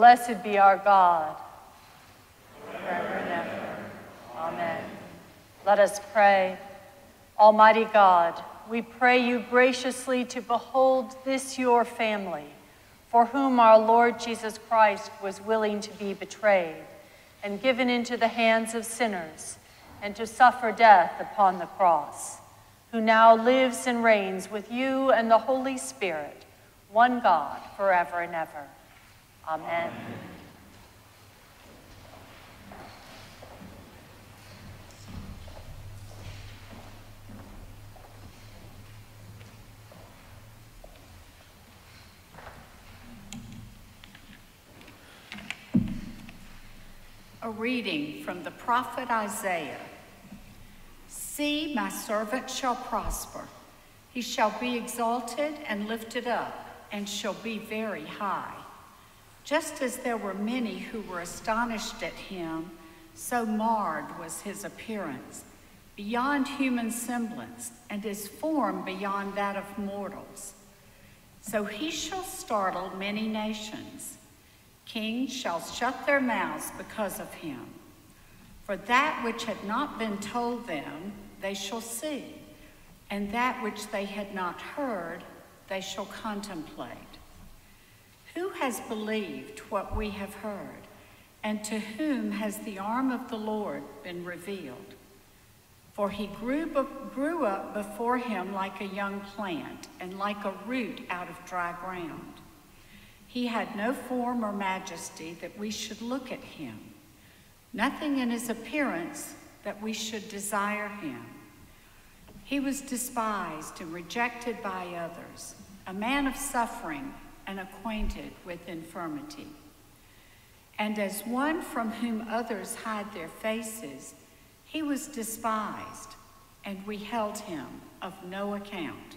Blessed be our God, forever and ever. Amen. Let us pray. Almighty God, we pray you graciously to behold this your family, for whom our Lord Jesus Christ was willing to be betrayed and given into the hands of sinners and to suffer death upon the cross, who now lives and reigns with you and the Holy Spirit, one God, forever and ever. Amen. A reading from the prophet Isaiah. See, my servant shall prosper. He shall be exalted and lifted up, and shall be very high. Just as there were many who were astonished at him, so marred was his appearance, beyond human semblance, and his form beyond that of mortals. So he shall startle many nations. Kings shall shut their mouths because of him. For that which had not been told them, they shall see, and that which they had not heard, they shall contemplate. Who has believed what we have heard, and to whom has the arm of the Lord been revealed? For he grew, grew up before him like a young plant, and like a root out of dry ground. He had no form or majesty that we should look at him, nothing in his appearance that we should desire him. He was despised and rejected by others, a man of suffering and acquainted with infirmity. And as one from whom others hide their faces, he was despised, and we held him of no account.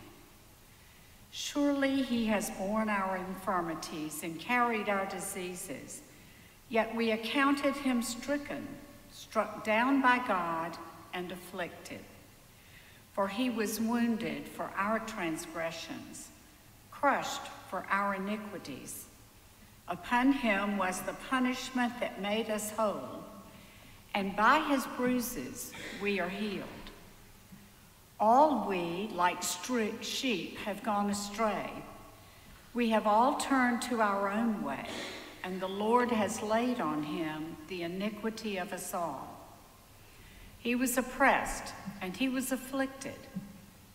Surely he has borne our infirmities and carried our diseases, yet we accounted him stricken, struck down by God, and afflicted. For he was wounded for our transgressions, crushed for our iniquities. Upon him was the punishment that made us whole, and by his bruises we are healed. All we, like sheep, have gone astray. We have all turned to our own way, and the Lord has laid on him the iniquity of us all. He was oppressed and he was afflicted,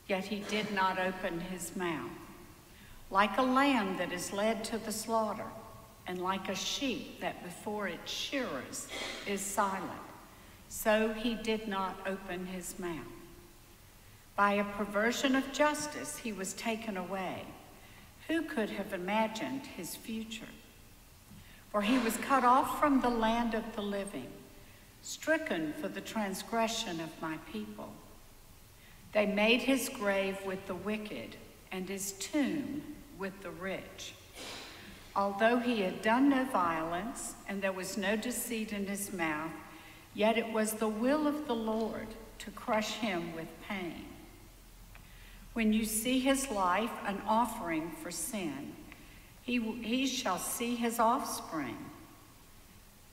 yet he did not open his mouth. Like a lamb that is led to the slaughter, and like a sheep that before its shearers is silent, so he did not open his mouth. By a perversion of justice, he was taken away. Who could have imagined his future? For he was cut off from the land of the living, stricken for the transgression of my people. They made his grave with the wicked and his tomb with the rich. Although he had done no violence and there was no deceit in his mouth, yet it was the will of the Lord to crush him with pain. When you see his life an offering for sin, he, he shall see his offspring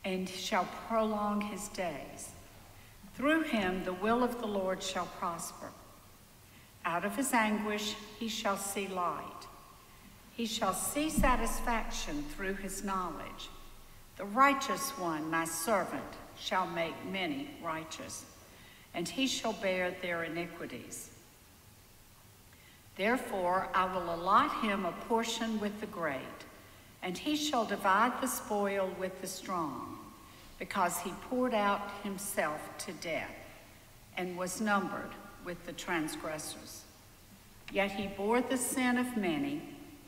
and shall prolong his days. Through him the will of the Lord shall prosper. Out of his anguish he shall see light. He shall see satisfaction through his knowledge. The righteous one, my servant, shall make many righteous, and he shall bear their iniquities. Therefore, I will allot him a portion with the great, and he shall divide the spoil with the strong, because he poured out himself to death and was numbered with the transgressors. Yet he bore the sin of many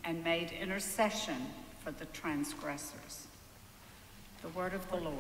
and made intercession for the transgressors. The word of the Lord.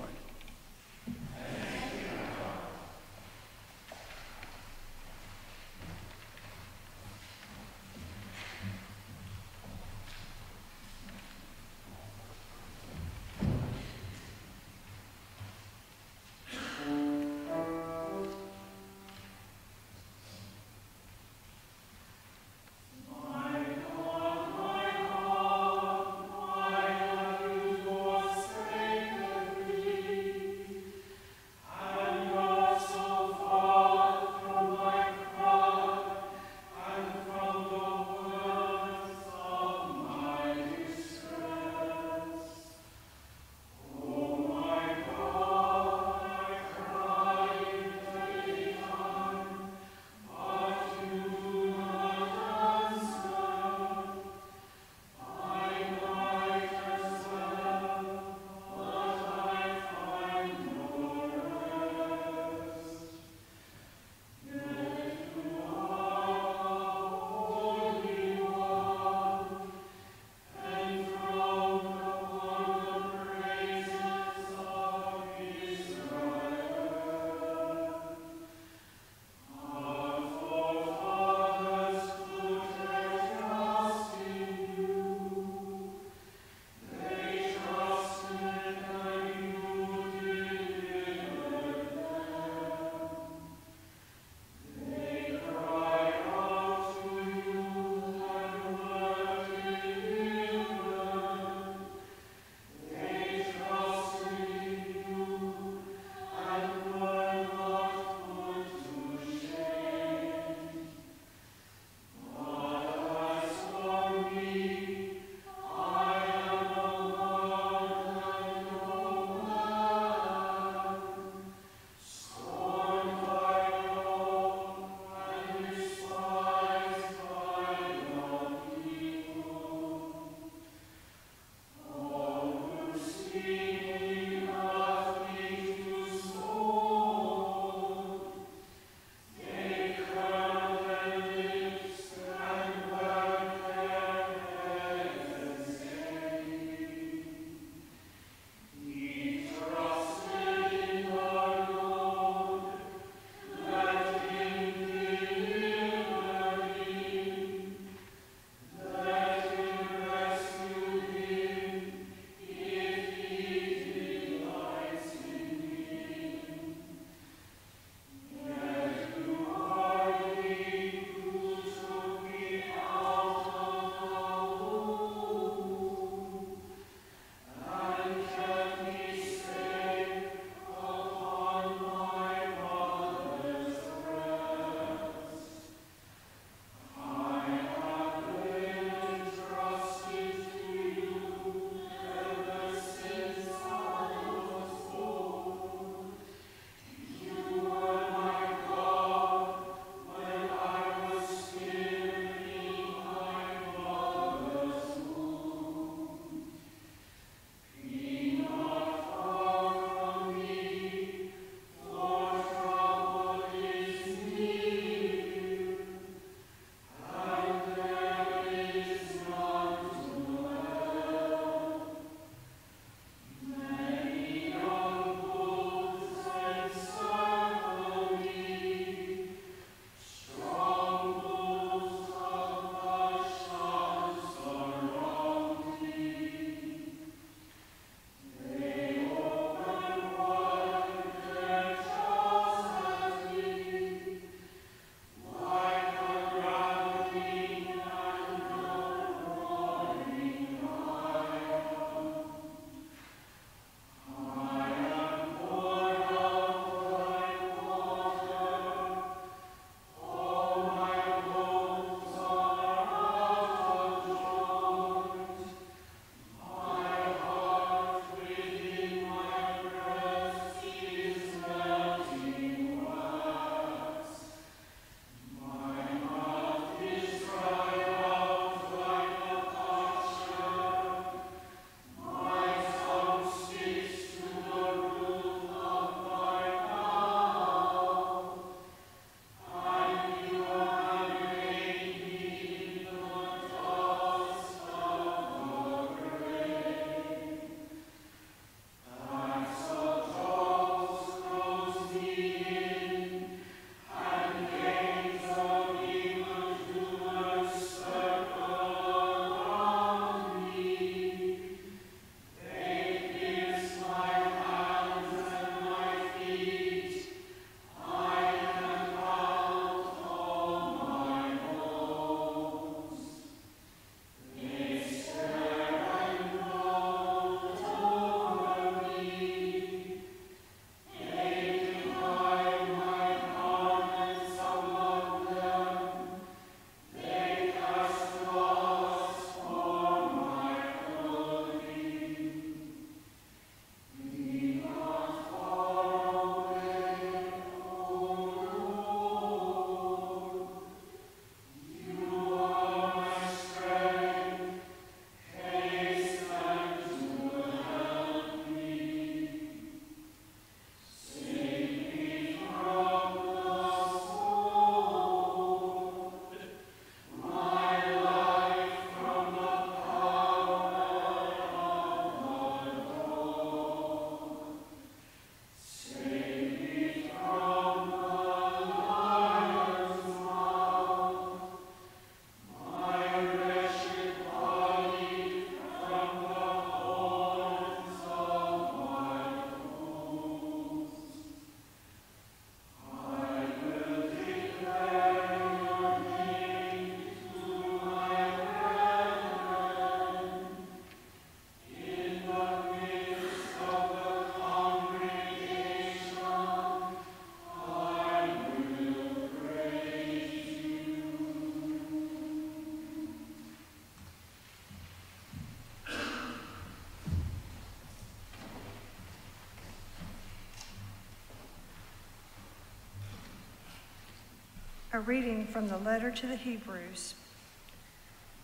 A reading from the letter to the Hebrews.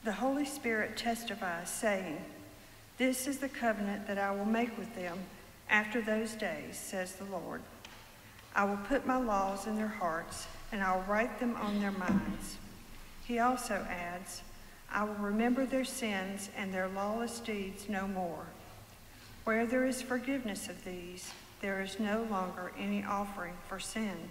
The Holy Spirit testifies, saying, This is the covenant that I will make with them after those days, says the Lord. I will put my laws in their hearts, and I will write them on their minds. He also adds, I will remember their sins and their lawless deeds no more. Where there is forgiveness of these, there is no longer any offering for sin.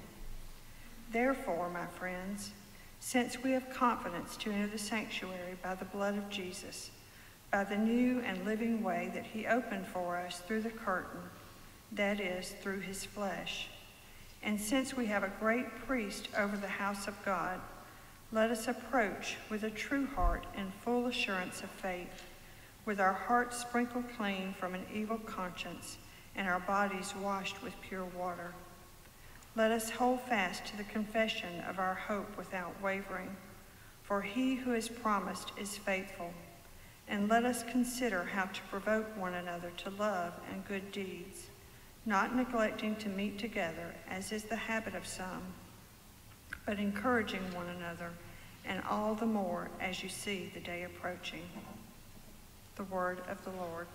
Therefore, my friends, since we have confidence to enter the sanctuary by the blood of Jesus, by the new and living way that he opened for us through the curtain, that is, through his flesh, and since we have a great priest over the house of God, let us approach with a true heart and full assurance of faith, with our hearts sprinkled clean from an evil conscience and our bodies washed with pure water. Let us hold fast to the confession of our hope without wavering, for he who has promised is faithful. And let us consider how to provoke one another to love and good deeds, not neglecting to meet together, as is the habit of some, but encouraging one another, and all the more as you see the day approaching. The word of the Lord.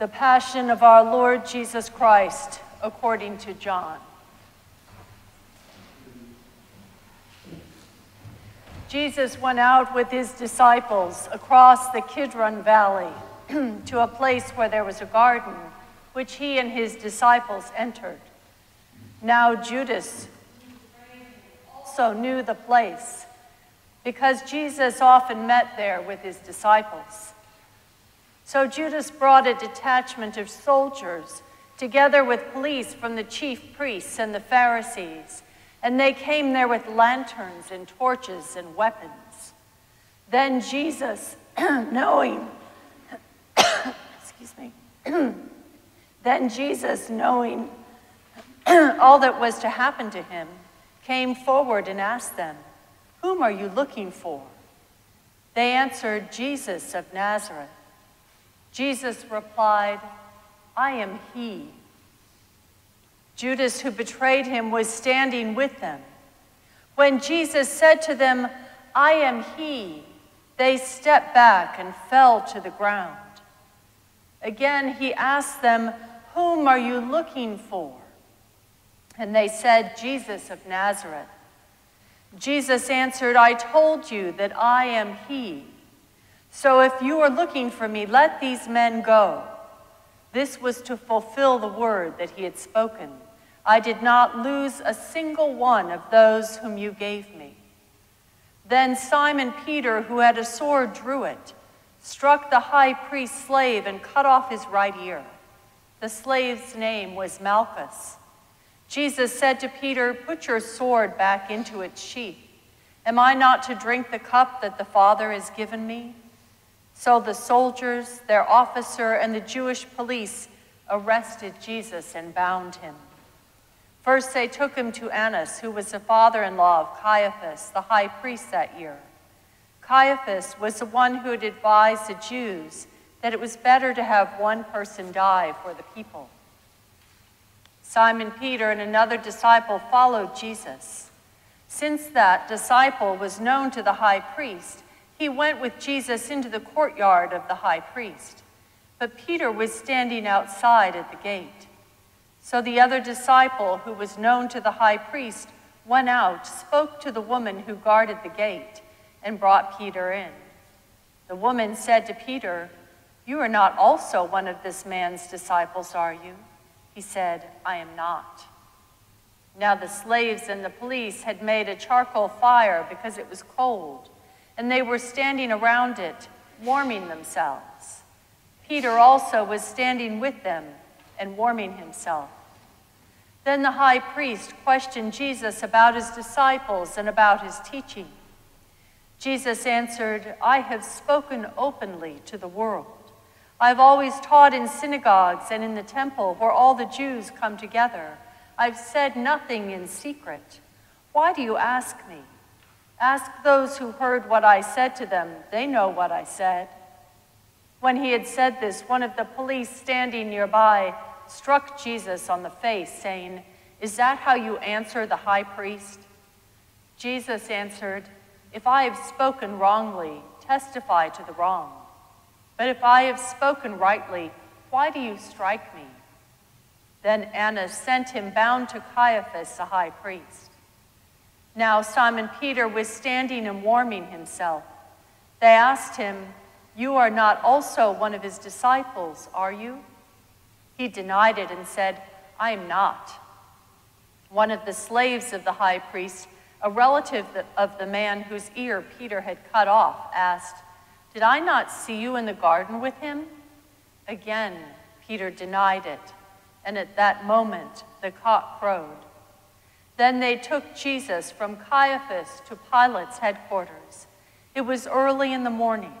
The Passion of our Lord Jesus Christ according to John. Jesus went out with his disciples across the Kidron Valley to a place where there was a garden, which he and his disciples entered. Now Judas also knew the place because Jesus often met there with his disciples. So Judas brought a detachment of soldiers together with police from the chief priests and the Pharisees, and they came there with lanterns and torches and weapons. Then Jesus, knowing, excuse me, then Jesus, knowing all that was to happen to him, came forward and asked them, Whom are you looking for? They answered, Jesus of Nazareth. Jesus replied, I am he. Judas, who betrayed him, was standing with them. When Jesus said to them, I am he, They stepped back and fell to the ground. Again, he asked them, Whom are you looking for? And they said, Jesus of Nazareth. Jesus answered, I told you that I am he. So if you are looking for me, let these men go. This was to fulfill the word that he had spoken. I did not lose a single one of those whom you gave me. Then Simon Peter, who had a sword, drew it, struck the high priest's slave, and cut off his right ear. The slave's name was Malchus. Jesus said to Peter, Put your sword back into its sheath. Am I not to drink the cup that the Father has given me? So the soldiers, their officer, and the Jewish police arrested Jesus and bound him. First, they took him to Annas, who was the father in law of Caiaphas, the high priest that year. Caiaphas was the one who had advised the Jews that it was better to have one person die for the people. Simon Peter and another disciple followed Jesus. Since that disciple was known to the high priest, he went with Jesus into the courtyard of the high priest. But Peter was standing outside at the gate. So the other disciple, who was known to the high priest, went out, spoke to the woman who guarded the gate, and brought Peter in. The woman said to Peter, You are not also one of this man's disciples, are you? He said, I am not. Now the slaves and the police had made a charcoal fire because it was cold and they were standing around it, warming themselves. Peter also was standing with them and warming himself. Then the high priest questioned Jesus about his disciples and about his teaching. Jesus answered, I have spoken openly to the world. I have always taught in synagogues and in the temple where all the Jews come together. I've said nothing in secret. Why do you ask me? Ask those who heard what I said to them. They know what I said. When he had said this, one of the police standing nearby struck Jesus on the face, saying, Is that how you answer the high priest? Jesus answered, If I have spoken wrongly, testify to the wrong. But if I have spoken rightly, why do you strike me? Then Annas sent him bound to Caiaphas, the high priest. Now Simon Peter was standing and warming himself. They asked him, You are not also one of his disciples, are you? He denied it and said, I am not. One of the slaves of the high priest, a relative of the man whose ear Peter had cut off, asked, Did I not see you in the garden with him? Again, Peter denied it, and at that moment the cock crowed. Then they took Jesus from Caiaphas to Pilate's headquarters. It was early in the morning.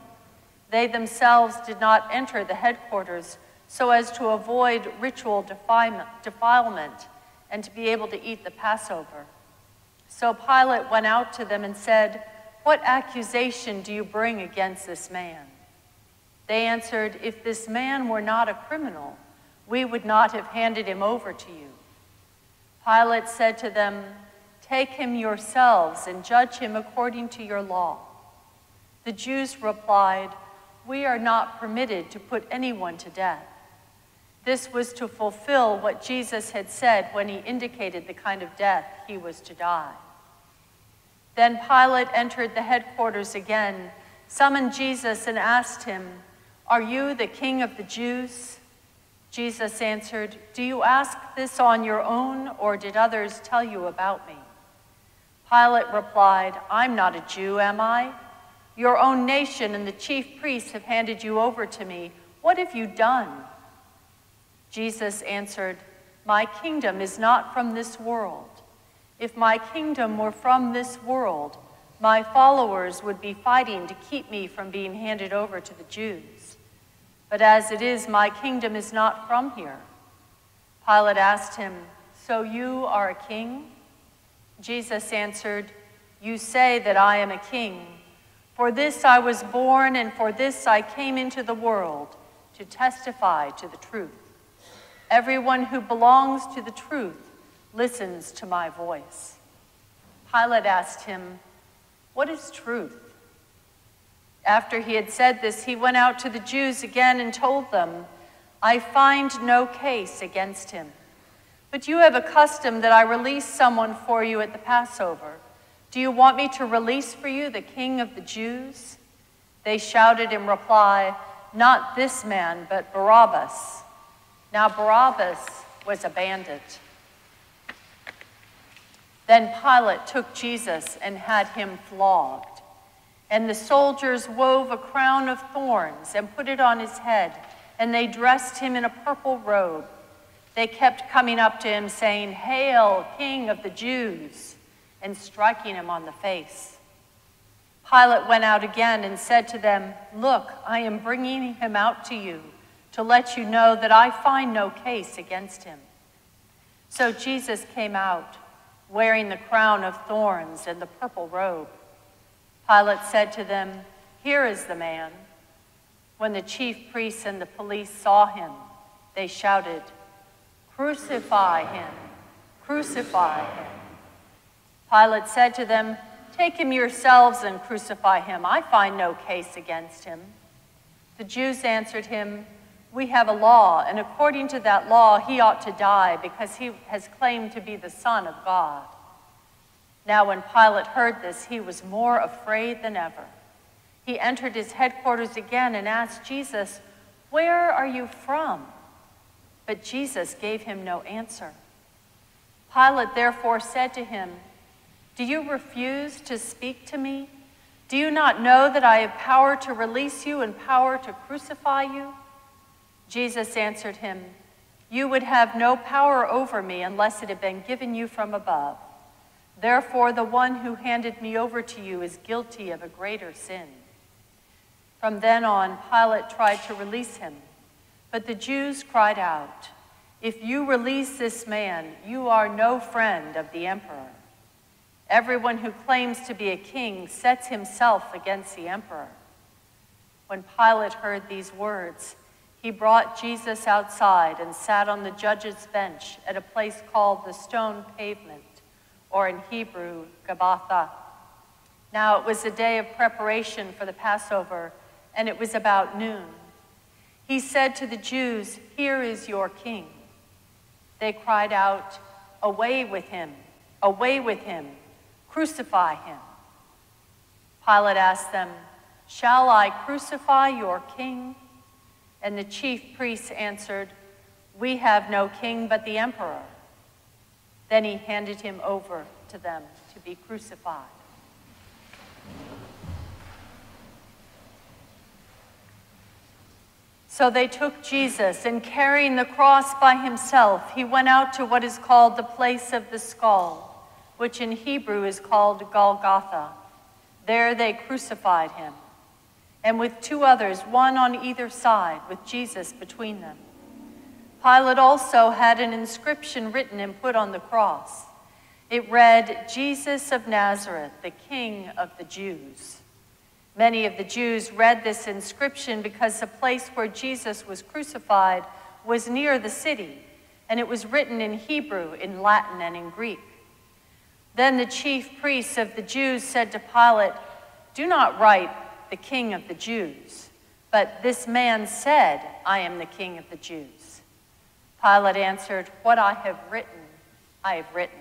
They themselves did not enter the headquarters so as to avoid ritual defilement and to be able to eat the Passover. So Pilate went out to them and said, What accusation do you bring against this man? They answered, If this man were not a criminal, we would not have handed him over to you. Pilate said to them, Take him yourselves and judge him according to your law. The Jews replied, We are not permitted to put anyone to death. This was to fulfill what Jesus had said when he indicated the kind of death he was to die. Then Pilate entered the headquarters again, summoned Jesus, and asked him, Are you the king of the Jews? Jesus answered, Do you ask this on your own, or did others tell you about me? Pilate replied, I'm not a Jew, am I? Your own nation and the chief priests have handed you over to me. What have you done? Jesus answered, My kingdom is not from this world. If my kingdom were from this world, my followers would be fighting to keep me from being handed over to the Jews. But as it is, my kingdom is not from here. Pilate asked him, So you are a king? Jesus answered, You say that I am a king. For this I was born, and for this I came into the world, to testify to the truth. Everyone who belongs to the truth listens to my voice. Pilate asked him, What is truth? After he had said this, he went out to the Jews again and told them, I find no case against him. But you have a custom that I release someone for you at the Passover. Do you want me to release for you the king of the Jews? They shouted in reply, Not this man, but Barabbas. Now Barabbas was a bandit. Then Pilate took Jesus and had him flogged. And the soldiers wove a crown of thorns and put it on his head, and they dressed him in a purple robe. They kept coming up to him, saying, Hail, King of the Jews, and striking him on the face. Pilate went out again and said to them, Look, I am bringing him out to you to let you know that I find no case against him. So Jesus came out, wearing the crown of thorns and the purple robe. Pilate said to them, Here is the man. When the chief priests and the police saw him, they shouted, Crucify him! Crucify him! Pilate said to them, Take him yourselves and crucify him. I find no case against him. The Jews answered him, We have a law, and according to that law, he ought to die because he has claimed to be the Son of God. Now, when Pilate heard this, he was more afraid than ever. He entered his headquarters again and asked Jesus, Where are you from? But Jesus gave him no answer. Pilate therefore said to him, Do you refuse to speak to me? Do you not know that I have power to release you and power to crucify you? Jesus answered him, You would have no power over me unless it had been given you from above. Therefore, the one who handed me over to you is guilty of a greater sin. From then on, Pilate tried to release him, but the Jews cried out, If you release this man, you are no friend of the emperor. Everyone who claims to be a king sets himself against the emperor. When Pilate heard these words, he brought Jesus outside and sat on the judge's bench at a place called the Stone Pavement or in Hebrew, Gabbatha. Now it was a day of preparation for the Passover, and it was about noon. He said to the Jews, Here is your king. They cried out, Away with him, away with him, crucify him. Pilate asked them, Shall I crucify your king? And the chief priests answered, We have no king but the emperor. Then he handed him over to them to be crucified. So they took Jesus, and carrying the cross by himself, he went out to what is called the place of the skull, which in Hebrew is called Golgotha. There they crucified him, and with two others, one on either side, with Jesus between them. Pilate also had an inscription written and put on the cross. It read, Jesus of Nazareth, the King of the Jews. Many of the Jews read this inscription because the place where Jesus was crucified was near the city, and it was written in Hebrew, in Latin, and in Greek. Then the chief priests of the Jews said to Pilate, Do not write the King of the Jews, but this man said, I am the King of the Jews. Pilate answered, What I have written, I have written.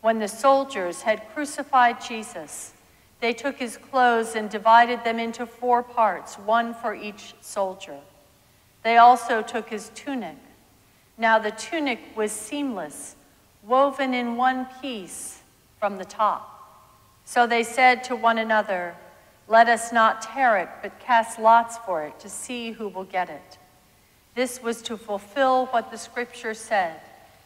When the soldiers had crucified Jesus, they took his clothes and divided them into four parts, one for each soldier. They also took his tunic. Now the tunic was seamless, woven in one piece from the top. So they said to one another, Let us not tear it, but cast lots for it to see who will get it. This was to fulfill what the scripture said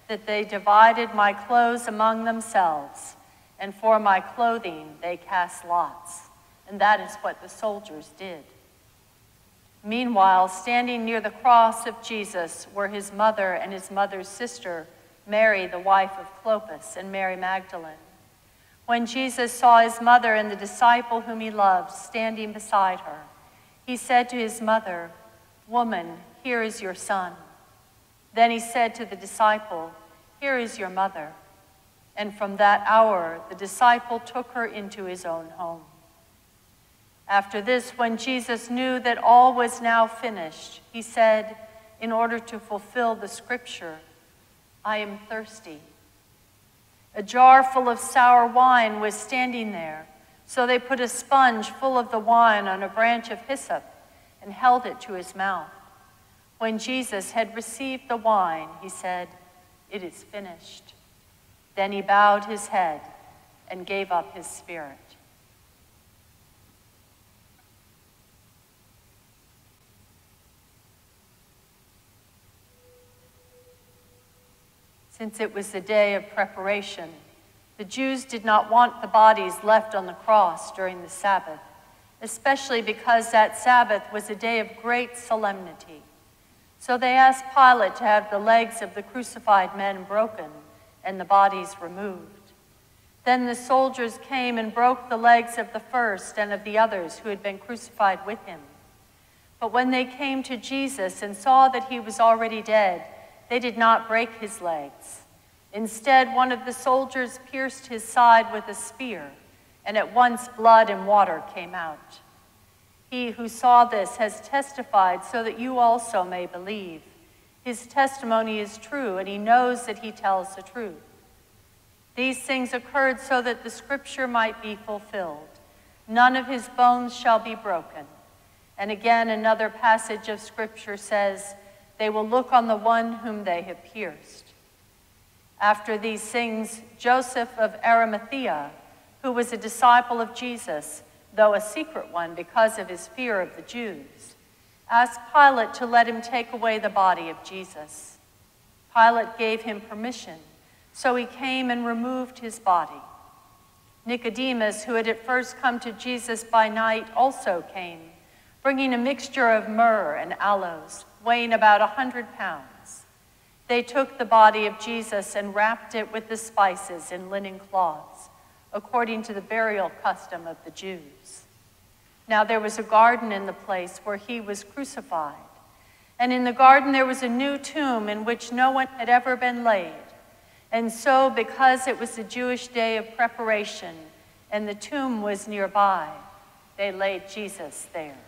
that they divided my clothes among themselves, and for my clothing they cast lots. And that is what the soldiers did. Meanwhile, standing near the cross of Jesus were his mother and his mother's sister, Mary, the wife of Clopas, and Mary Magdalene. When Jesus saw his mother and the disciple whom he loved standing beside her, he said to his mother, Woman, here is your son. Then he said to the disciple, Here is your mother. And from that hour, the disciple took her into his own home. After this, when Jesus knew that all was now finished, he said, in order to fulfill the scripture, I am thirsty. A jar full of sour wine was standing there, so they put a sponge full of the wine on a branch of hyssop and held it to his mouth. When Jesus had received the wine, he said, It is finished. Then he bowed his head and gave up his spirit. Since it was the day of preparation, the Jews did not want the bodies left on the cross during the Sabbath, especially because that Sabbath was a day of great solemnity. So they asked Pilate to have the legs of the crucified men broken and the bodies removed. Then the soldiers came and broke the legs of the first and of the others who had been crucified with him. But when they came to Jesus and saw that he was already dead, they did not break his legs. Instead, one of the soldiers pierced his side with a spear, and at once blood and water came out. He who saw this has testified so that you also may believe. His testimony is true, and he knows that he tells the truth. These things occurred so that the scripture might be fulfilled. None of his bones shall be broken. And again, another passage of scripture says, they will look on the one whom they have pierced. After these things, Joseph of Arimathea, who was a disciple of Jesus, though a secret one because of his fear of the Jews, asked Pilate to let him take away the body of Jesus. Pilate gave him permission, so he came and removed his body. Nicodemus, who had at first come to Jesus by night, also came, bringing a mixture of myrrh and aloes weighing about a hundred pounds. They took the body of Jesus and wrapped it with the spices in linen cloths, according to the burial custom of the Jews. Now there was a garden in the place where he was crucified. And in the garden there was a new tomb in which no one had ever been laid. And so, because it was the Jewish day of preparation and the tomb was nearby, they laid Jesus there.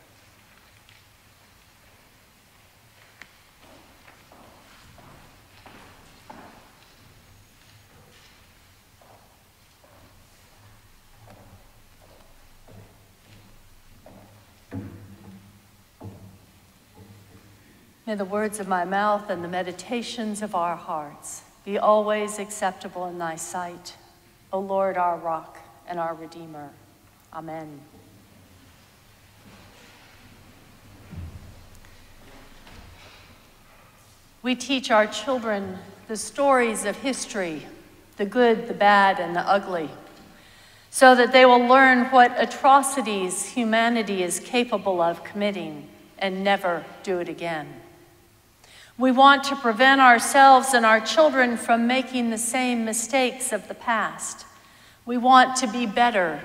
May the words of my mouth and the meditations of our hearts be always acceptable in thy sight, O Lord, our rock and our Redeemer. Amen. We teach our children the stories of history, the good, the bad, and the ugly, so that they will learn what atrocities humanity is capable of committing and never do it again. We want to prevent ourselves and our children from making the same mistakes of the past. We want to be better,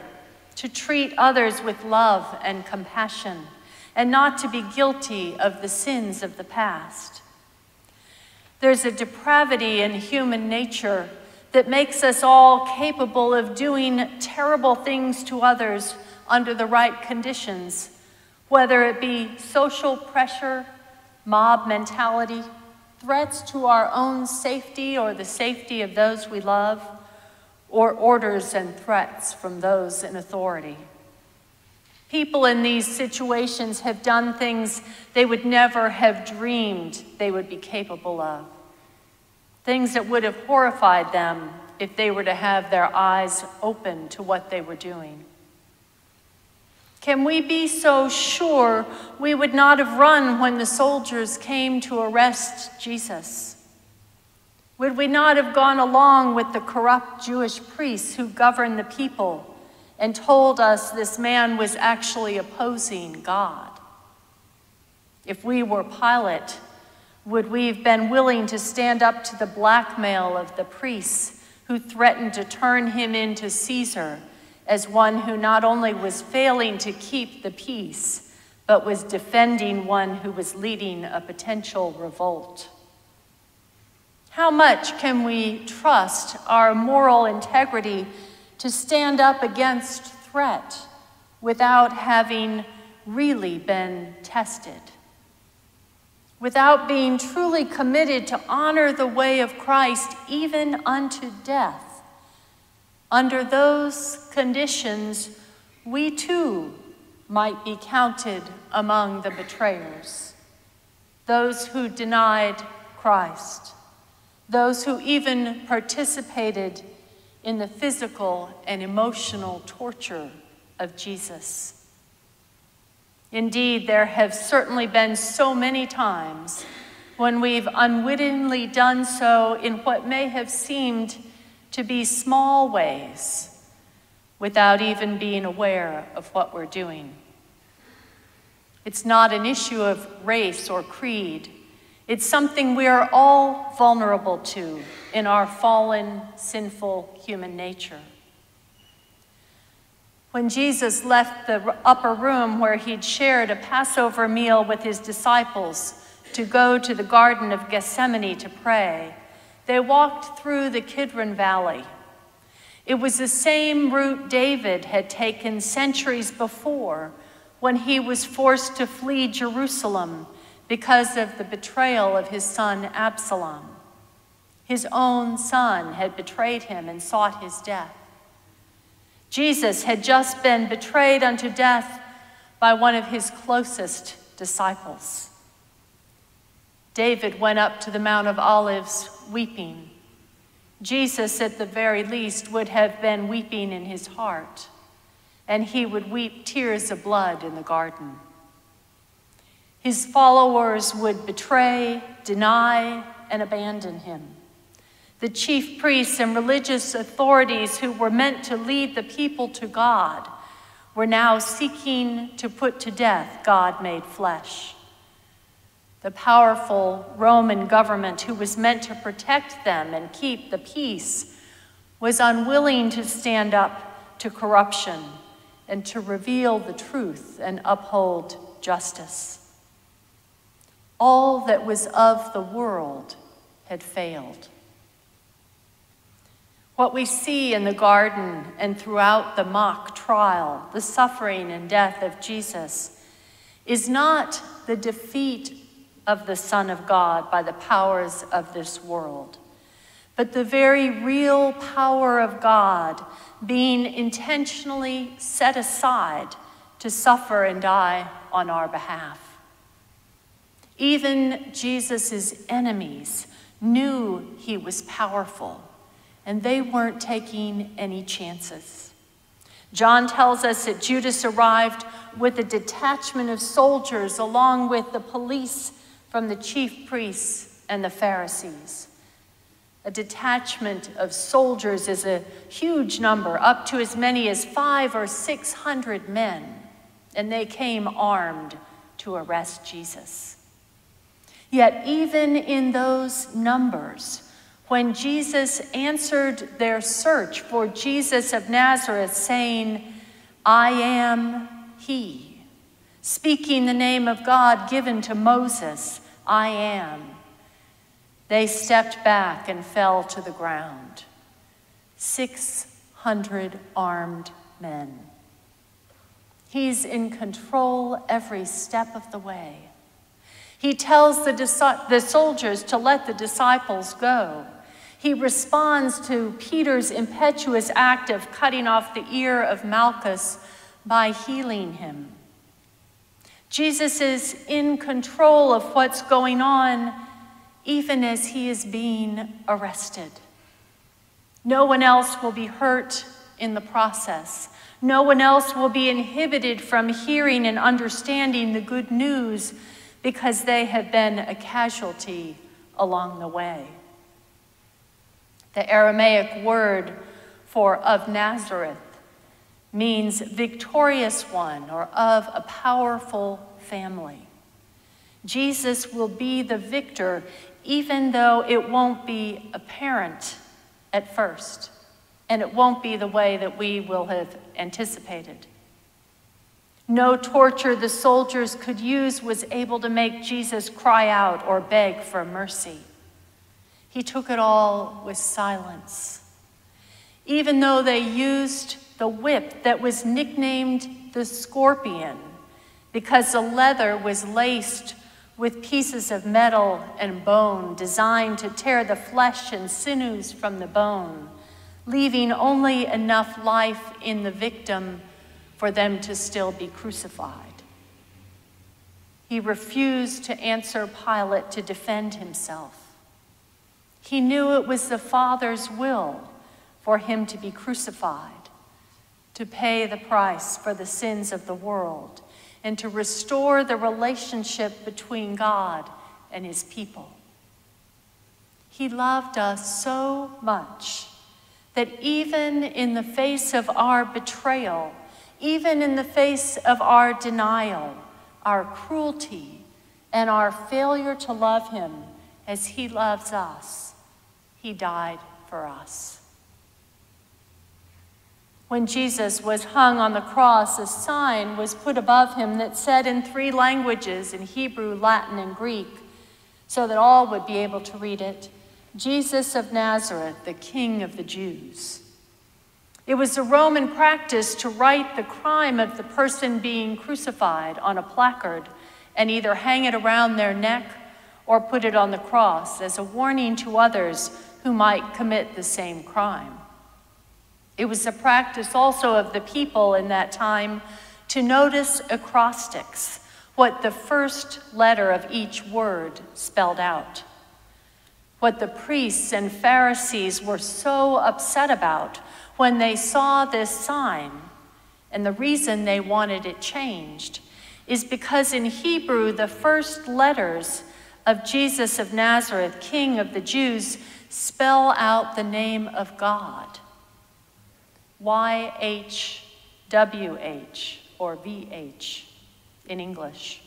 to treat others with love and compassion, and not to be guilty of the sins of the past. There's a depravity in human nature that makes us all capable of doing terrible things to others under the right conditions, whether it be social pressure mob mentality, threats to our own safety or the safety of those we love, or orders and threats from those in authority. People in these situations have done things they would never have dreamed they would be capable of. Things that would have horrified them if they were to have their eyes open to what they were doing. Can we be so sure we would not have run when the soldiers came to arrest Jesus? Would we not have gone along with the corrupt Jewish priests who governed the people and told us this man was actually opposing God? If we were Pilate, would we have been willing to stand up to the blackmail of the priests who threatened to turn him into Caesar as one who not only was failing to keep the peace, but was defending one who was leading a potential revolt. How much can we trust our moral integrity to stand up against threat without having really been tested, without being truly committed to honor the way of Christ even unto death. Under those conditions, we too might be counted among the betrayers, those who denied Christ, those who even participated in the physical and emotional torture of Jesus. Indeed, there have certainly been so many times when we've unwittingly done so in what may have seemed to be small ways without even being aware of what we're doing. It's not an issue of race or creed. It's something we are all vulnerable to in our fallen, sinful human nature. When Jesus left the upper room where he'd shared a Passover meal with his disciples to go to the Garden of Gethsemane to pray, they walked through the Kidron Valley. It was the same route David had taken centuries before when he was forced to flee Jerusalem because of the betrayal of his son Absalom. His own son had betrayed him and sought his death. Jesus had just been betrayed unto death by one of his closest disciples. David went up to the Mount of Olives weeping. Jesus, at the very least, would have been weeping in his heart, and he would weep tears of blood in the garden. His followers would betray, deny, and abandon him. The chief priests and religious authorities who were meant to lead the people to God were now seeking to put to death God made flesh. The powerful Roman government, who was meant to protect them and keep the peace, was unwilling to stand up to corruption and to reveal the truth and uphold justice. All that was of the world had failed. What we see in the garden and throughout the mock trial, the suffering and death of Jesus, is not the defeat of the Son of God by the powers of this world, but the very real power of God being intentionally set aside to suffer and die on our behalf. Even Jesus' enemies knew he was powerful, and they weren't taking any chances. John tells us that Judas arrived with a detachment of soldiers along with the police from the chief priests and the Pharisees. A detachment of soldiers is a huge number, up to as many as five or six hundred men, and they came armed to arrest Jesus. Yet, even in those numbers, when Jesus answered their search for Jesus of Nazareth, saying, I am He, speaking the name of God given to Moses, I am. They stepped back and fell to the ground. 600 armed men. He's in control every step of the way. He tells the, the soldiers to let the disciples go. He responds to Peter's impetuous act of cutting off the ear of Malchus by healing him. Jesus is in control of what's going on, even as he is being arrested. No one else will be hurt in the process. No one else will be inhibited from hearing and understanding the good news because they have been a casualty along the way. The Aramaic word for of Nazareth means victorious one or of a powerful family. Jesus will be the victor, even though it won't be apparent at first, and it won't be the way that we will have anticipated. No torture the soldiers could use was able to make Jesus cry out or beg for mercy. He took it all with silence. Even though they used the whip that was nicknamed the scorpion because the leather was laced with pieces of metal and bone designed to tear the flesh and sinews from the bone, leaving only enough life in the victim for them to still be crucified. He refused to answer Pilate to defend himself. He knew it was the Father's will for him to be crucified, to pay the price for the sins of the world, and to restore the relationship between God and his people. He loved us so much that even in the face of our betrayal, even in the face of our denial, our cruelty, and our failure to love him as he loves us, he died for us. When Jesus was hung on the cross, a sign was put above him that said in three languages in Hebrew, Latin, and Greek, so that all would be able to read it Jesus of Nazareth, the King of the Jews. It was a Roman practice to write the crime of the person being crucified on a placard and either hang it around their neck or put it on the cross as a warning to others who might commit the same crime. It was a practice also of the people in that time to notice acrostics, what the first letter of each word spelled out. What the priests and Pharisees were so upset about when they saw this sign, and the reason they wanted it changed, is because in Hebrew, the first letters of Jesus of Nazareth, King of the Jews, spell out the name of God. YHWH or VH in English.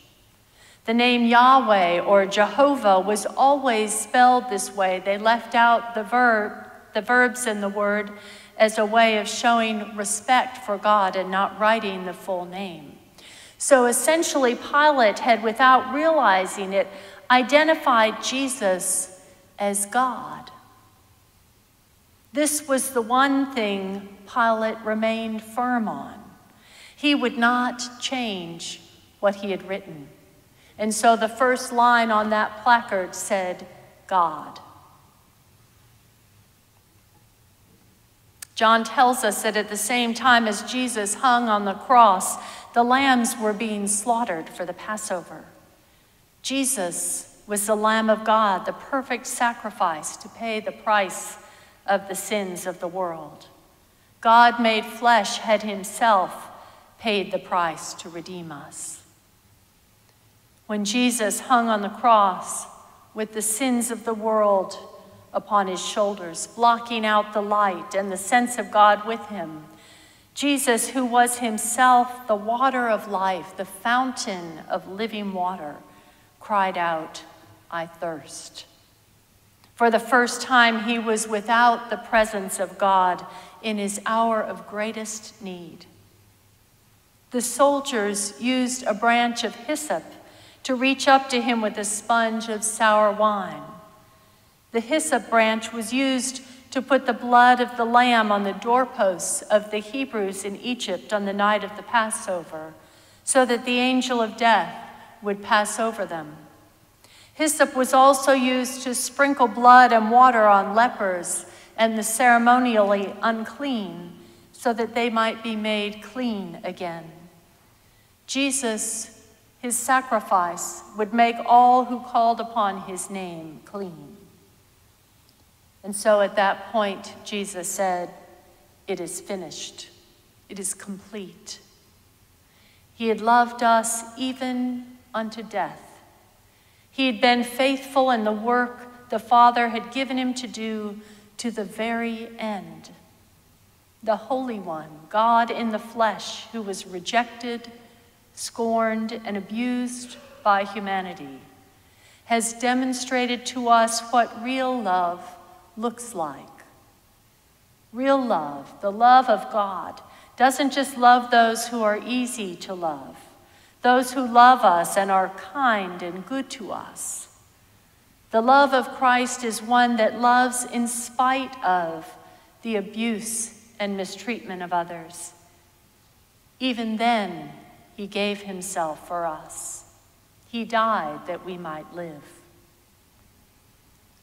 The name Yahweh or Jehovah was always spelled this way. They left out the verb, the verbs in the word as a way of showing respect for God and not writing the full name. So essentially, Pilate had, without realizing it, identified Jesus as God. This was the one thing Pilate remained firm on. He would not change what he had written. And so the first line on that placard said, God. John tells us that at the same time as Jesus hung on the cross, the lambs were being slaughtered for the Passover. Jesus was the Lamb of God, the perfect sacrifice to pay the price of the sins of the world. God made flesh had himself paid the price to redeem us. When Jesus hung on the cross with the sins of the world upon his shoulders, blocking out the light and the sense of God with him, Jesus, who was himself the water of life, the fountain of living water, cried out, I thirst. For the first time, he was without the presence of God in his hour of greatest need. The soldiers used a branch of hyssop to reach up to him with a sponge of sour wine. The hyssop branch was used to put the blood of the lamb on the doorposts of the Hebrews in Egypt on the night of the Passover, so that the angel of death would pass over them. Hyssop was also used to sprinkle blood and water on lepers and the ceremonially unclean so that they might be made clean again. Jesus, his sacrifice, would make all who called upon his name clean. And so at that point, Jesus said, It is finished, it is complete. He had loved us even unto death he had been faithful in the work the Father had given him to do to the very end. The Holy One, God in the flesh, who was rejected, scorned, and abused by humanity, has demonstrated to us what real love looks like. Real love, the love of God, doesn't just love those who are easy to love those who love us and are kind and good to us. The love of Christ is one that loves in spite of the abuse and mistreatment of others. Even then, he gave himself for us. He died that we might live.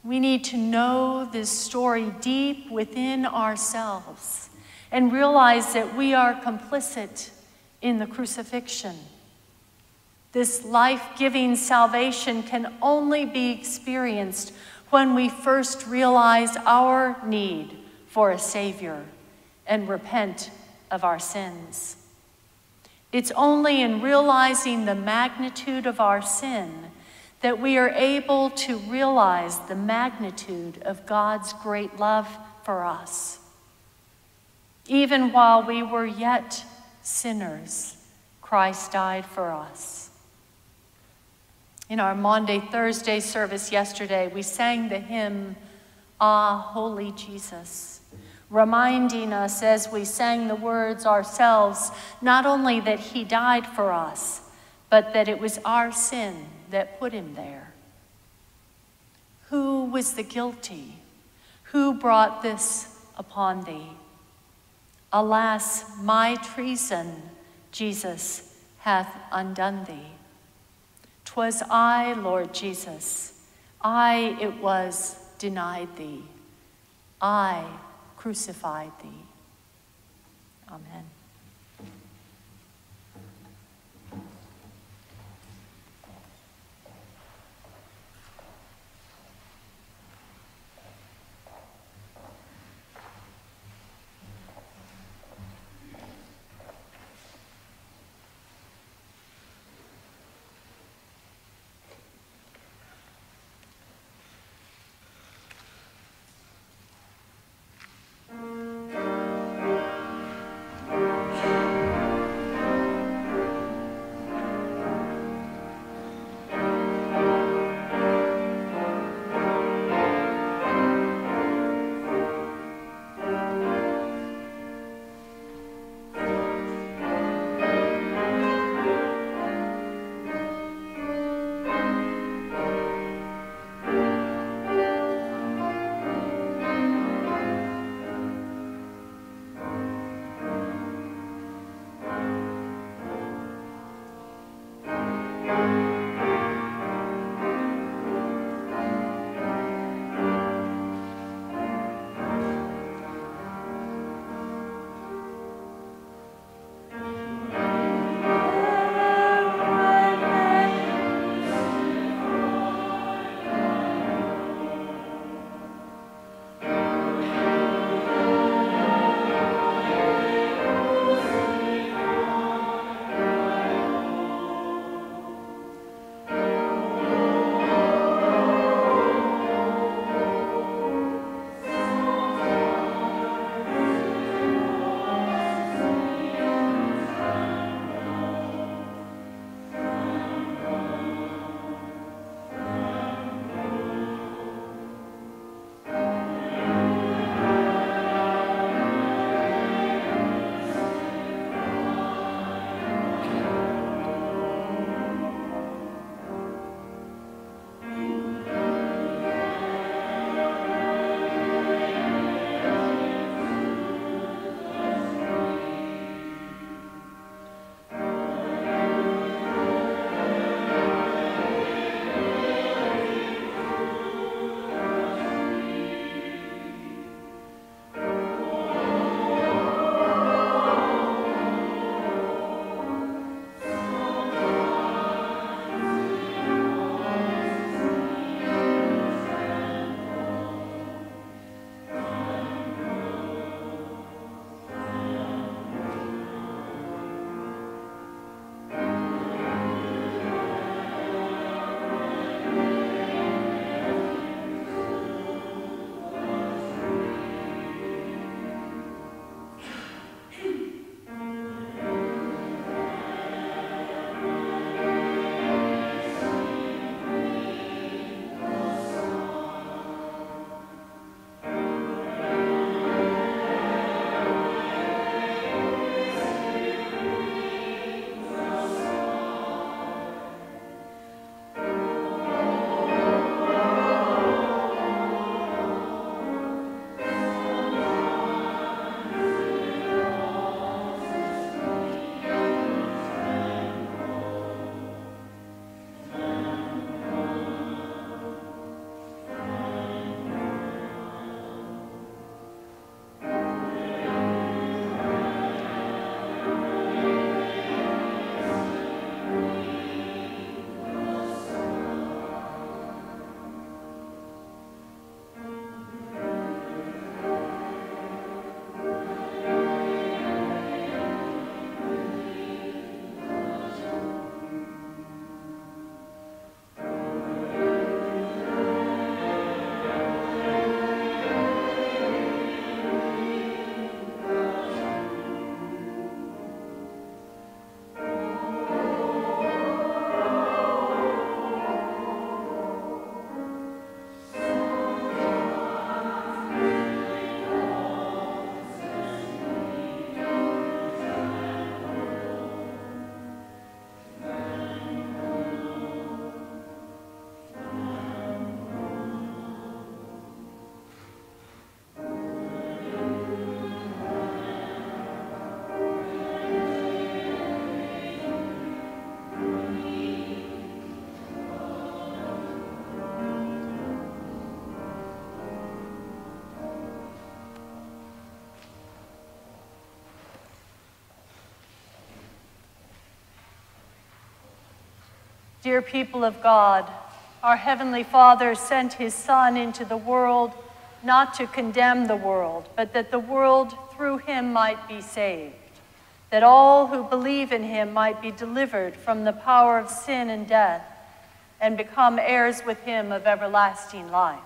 We need to know this story deep within ourselves and realize that we are complicit in the crucifixion. This life giving salvation can only be experienced when we first realize our need for a Savior and repent of our sins. It's only in realizing the magnitude of our sin that we are able to realize the magnitude of God's great love for us. Even while we were yet sinners, Christ died for us. In our Maundy Thursday service yesterday, we sang the hymn, Ah, Holy Jesus reminding us as we sang the words ourselves, not only that he died for us, but that it was our sin that put him there. Who was the guilty? Who brought this upon thee? Alas, my treason, Jesus, hath undone thee. 'Twas I, Lord Jesus, I it was denied thee. I crucified thee. Amen. Dear people of God, our Heavenly Father sent His Son into the world not to condemn the world, but that the world through Him might be saved, that all who believe in Him might be delivered from the power of sin and death and become heirs with Him of everlasting life.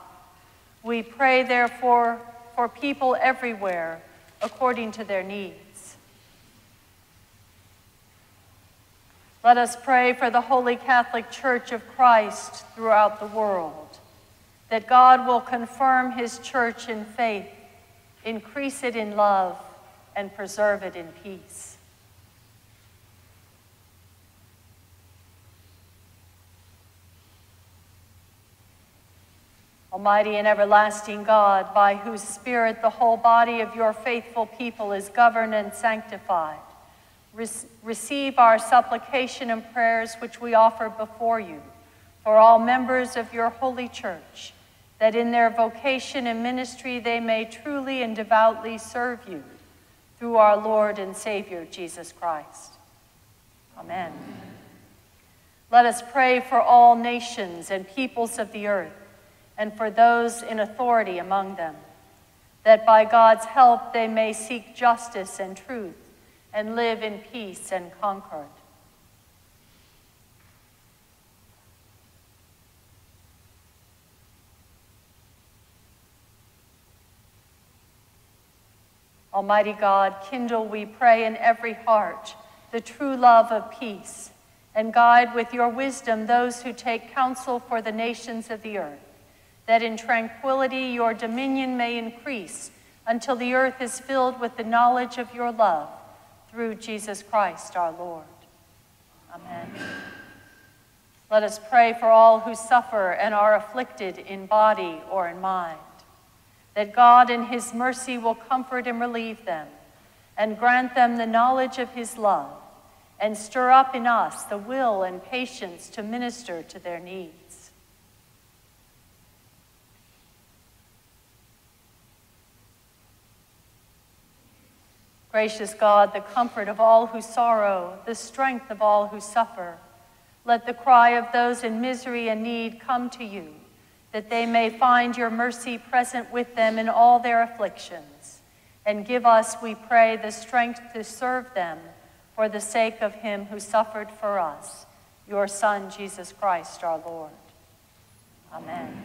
We pray, therefore, for people everywhere according to their needs. Let us pray for the Holy Catholic Church of Christ throughout the world, that God will confirm his church in faith, increase it in love, and preserve it in peace. Almighty and everlasting God, by whose Spirit the whole body of your faithful people is governed and sanctified, receive our supplication and prayers which we offer before you for all members of your holy church, that in their vocation and ministry they may truly and devoutly serve you through our Lord and Savior, Jesus Christ. Amen. Let us pray for all nations and peoples of the earth and for those in authority among them, that by God's help they may seek justice and truth and live in peace and concord. Almighty God, kindle, we pray, in every heart the true love of peace, and guide with your wisdom those who take counsel for the nations of the earth that in tranquility your dominion may increase until the earth is filled with the knowledge of your love through Jesus Christ our Lord. Amen. Let us pray for all who suffer and are afflicted in body or in mind, that God in his mercy will comfort and relieve them, and grant them the knowledge of his love, and stir up in us the will and patience to minister to their needs. Gracious God, the comfort of all who sorrow, the strength of all who suffer, let the cry of those in misery and need come to you, that they may find your mercy present with them in all their afflictions. And give us, we pray, the strength to serve them for the sake of him who suffered for us, your Son, Jesus Christ our Lord. Amen.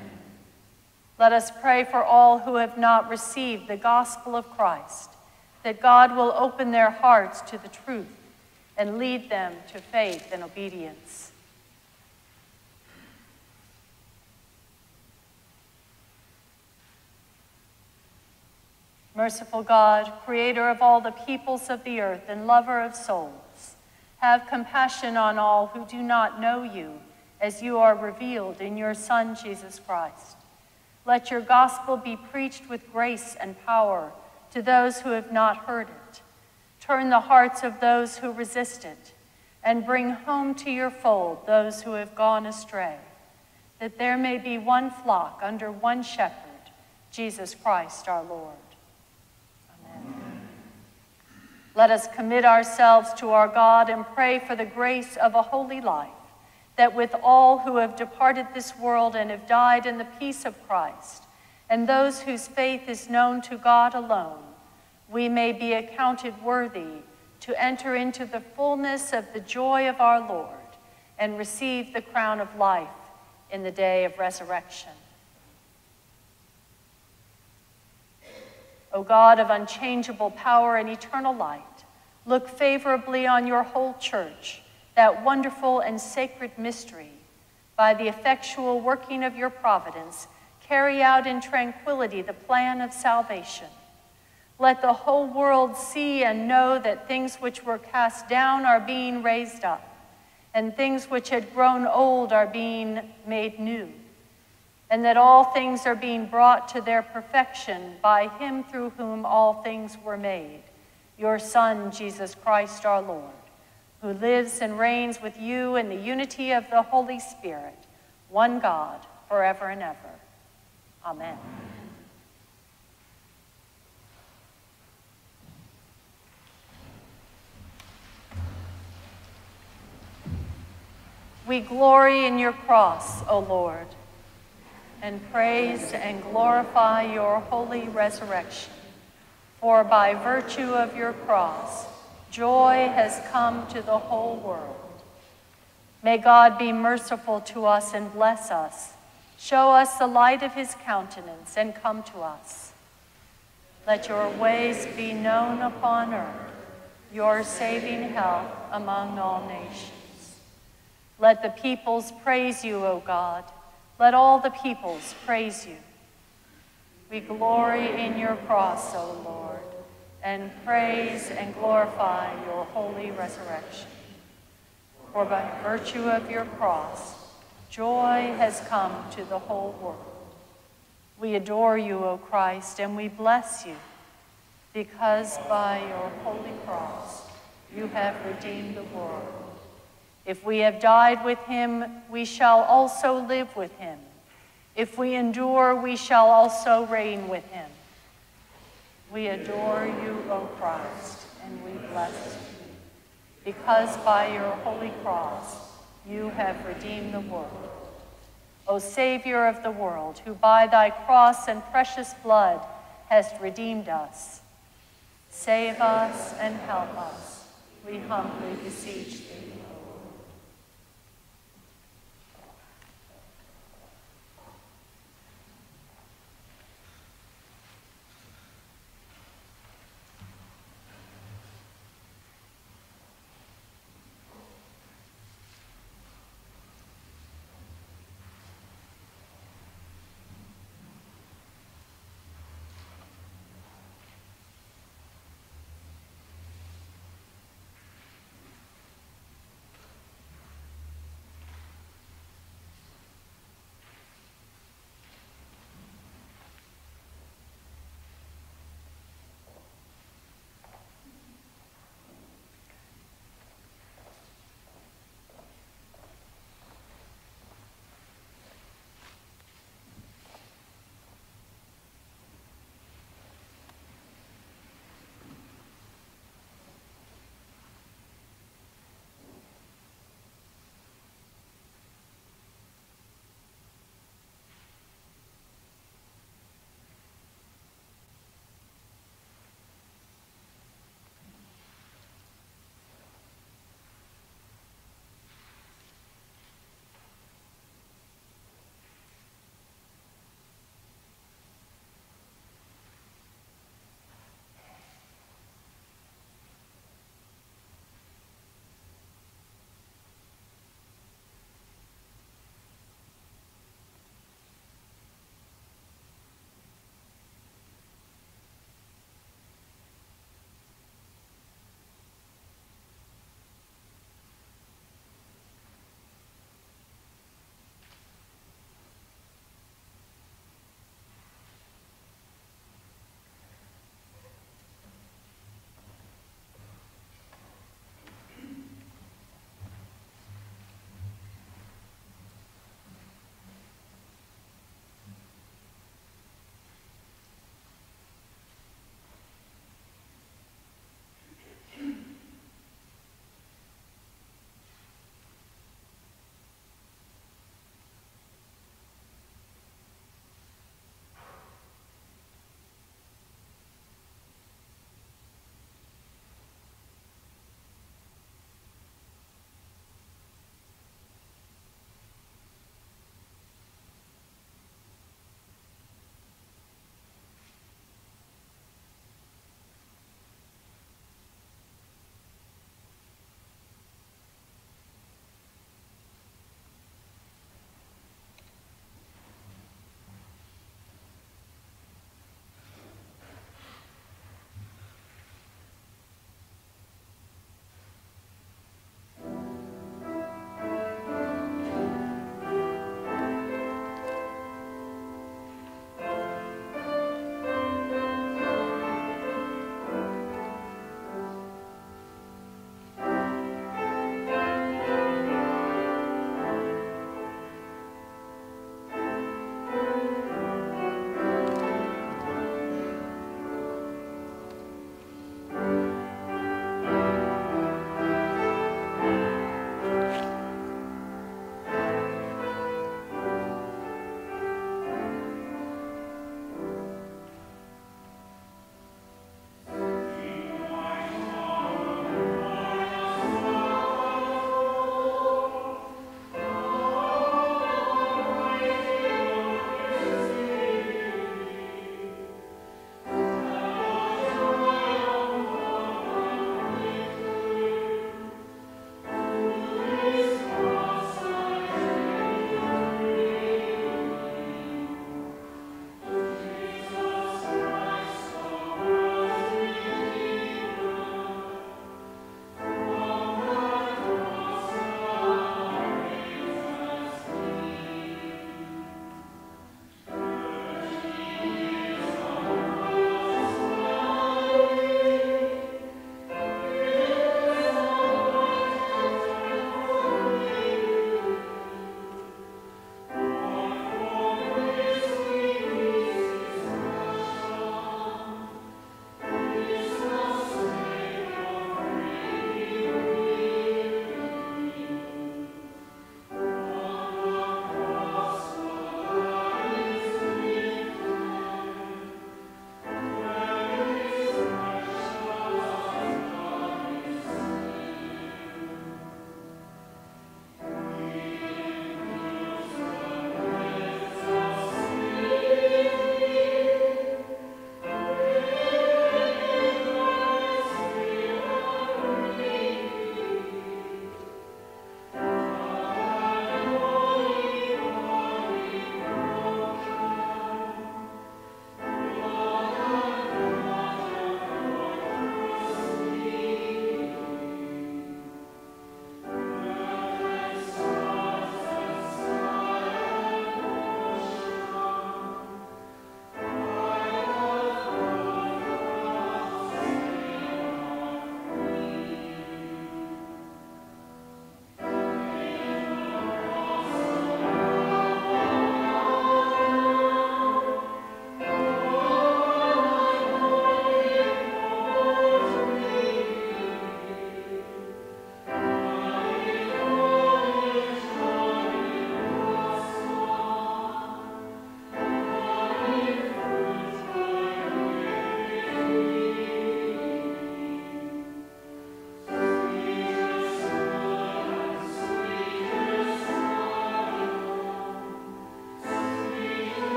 Let us pray for all who have not received the gospel of Christ that God will open their hearts to the truth and lead them to faith and obedience. Merciful God, creator of all the peoples of the earth and lover of souls, have compassion on all who do not know you as you are revealed in your Son, Jesus Christ. Let your gospel be preached with grace and power to those who have not heard it. Turn the hearts of those who resist it, and bring home to your fold those who have gone astray, that there may be one flock under one shepherd, Jesus Christ our Lord. Amen. Let us commit ourselves to our God and pray for the grace of a holy life, that with all who have departed this world and have died in the peace of Christ, and those whose faith is known to God alone, we may be accounted worthy to enter into the fullness of the joy of our Lord and receive the crown of life in the day of resurrection. O God of unchangeable power and eternal light, look favorably on your whole church, that wonderful and sacred mystery, by the effectual working of your providence carry out in tranquility the plan of salvation. Let the whole world see and know that things which were cast down are being raised up, and things which had grown old are being made new, and that all things are being brought to their perfection by him through whom all things were made, your Son, Jesus Christ our Lord, who lives and reigns with you in the unity of the Holy Spirit, one God, forever and ever. Amen. We glory in your cross, O Lord, and praise and glorify your holy resurrection. For by virtue of your cross, joy has come to the whole world. May God be merciful to us and bless us, show us the light of his countenance, and come to us. Let your ways be known upon earth, your saving health among all nations. Let the peoples praise you, O God. Let all the peoples praise you. We glory in your cross, O Lord, and praise and glorify your holy resurrection. For by virtue of your cross, joy has come to the whole world. We adore you, O Christ, and we bless you, because by your holy cross you have redeemed the world. If we have died with him, we shall also live with him. If we endure, we shall also reign with him. We adore you, O Christ, and we bless you, because by your holy cross you have redeemed the world. O Savior of the world, who by thy cross and precious blood hast redeemed us, save us and help us, we humbly beseech thee.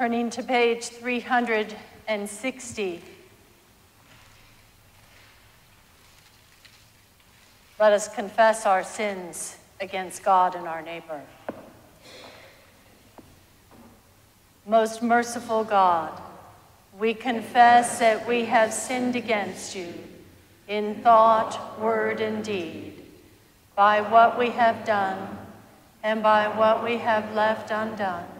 Turning to page 360. Let us confess our sins against God and our neighbor. Most merciful God, we confess that we have sinned against you in thought, word, and deed, by what we have done and by what we have left undone.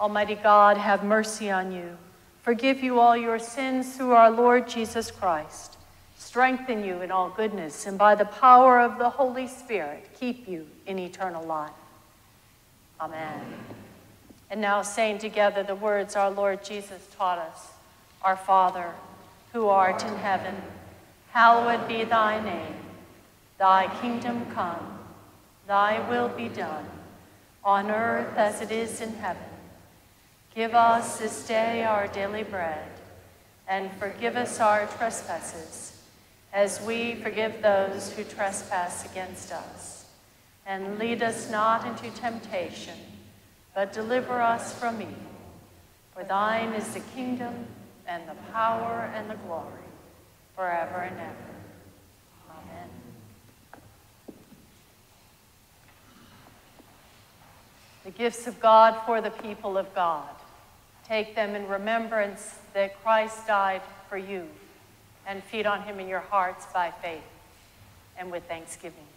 Almighty God, have mercy on you, forgive you all your sins through our Lord Jesus Christ, strengthen you in all goodness, and by the power of the Holy Spirit, keep you in eternal life. Amen. And now, saying together the words our Lord Jesus taught us Our Father, who art in heaven, hallowed be thy name. Thy kingdom come, thy will be done, on earth as it is in heaven. Give us this day our daily bread, and forgive us our trespasses, as we forgive those who trespass against us. And lead us not into temptation, but deliver us from evil. For thine is the kingdom, and the power, and the glory, forever and ever. Amen. The gifts of God for the people of God. Take them in remembrance that Christ died for you, and feed on him in your hearts by faith and with thanksgiving.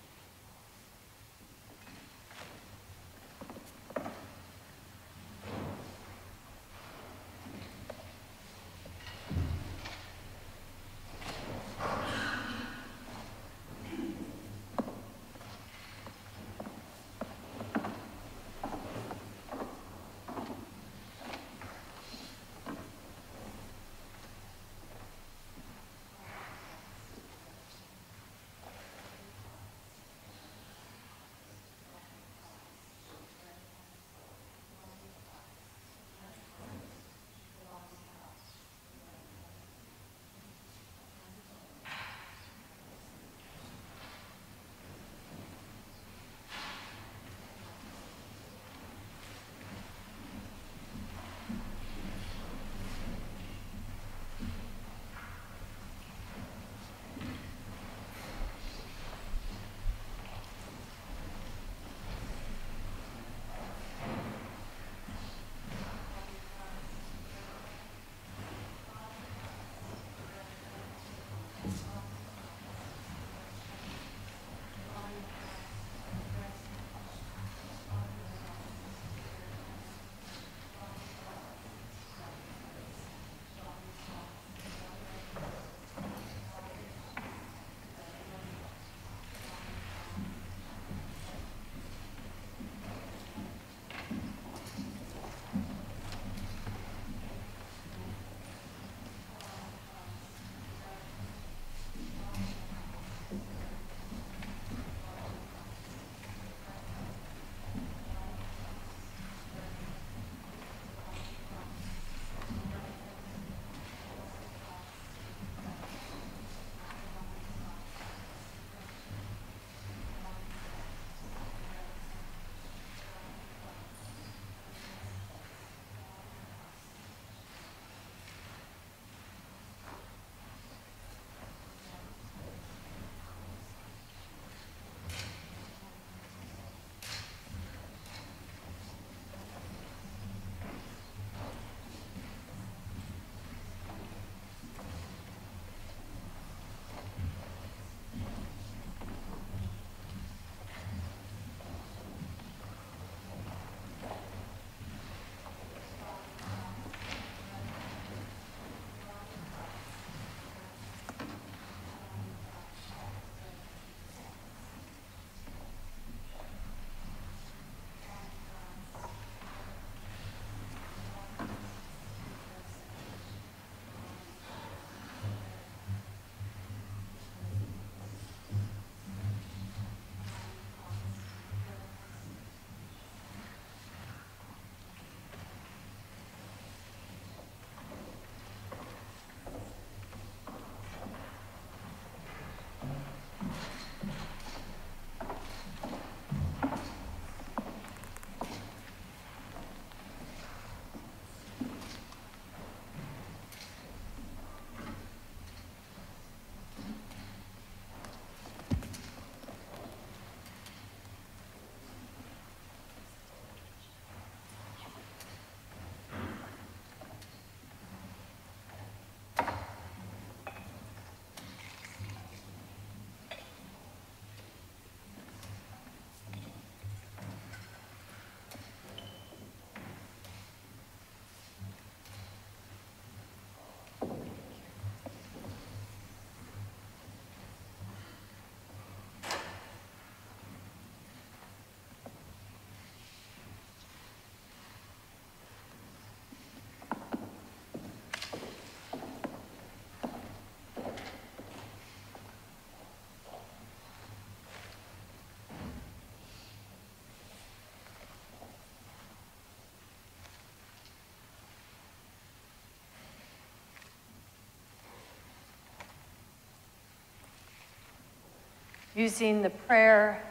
Using the prayer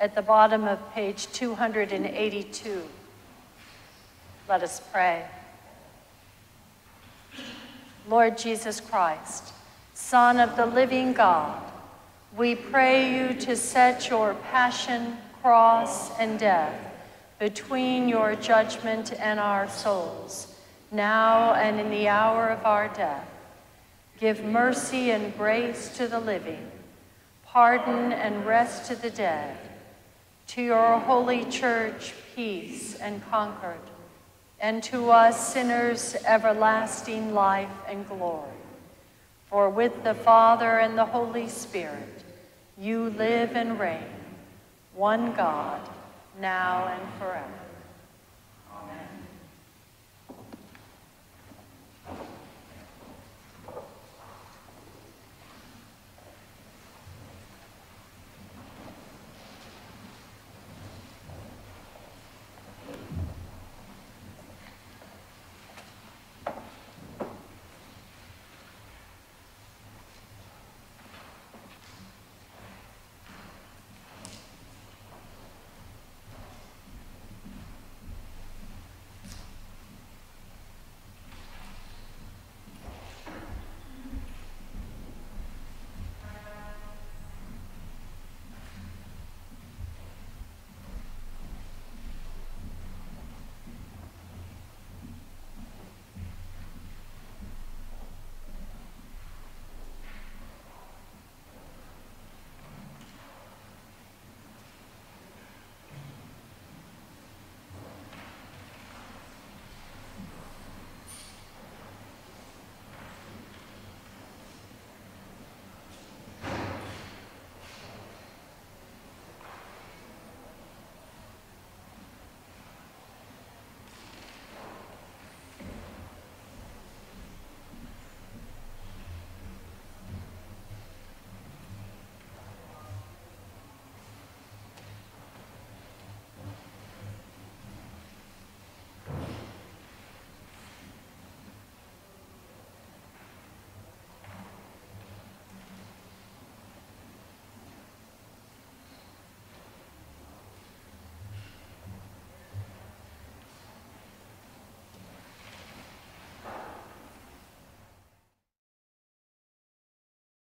at the bottom of page 282. Let us pray. Lord Jesus Christ, Son of the living God, we pray you to set your passion, cross, and death between your judgment and our souls, now and in the hour of our death. Give mercy and grace to the living, pardon and rest to the dead. To your holy church, peace and concord, and to us sinners, everlasting life and glory. For with the Father and the Holy Spirit, you live and reign, one God, now and forever.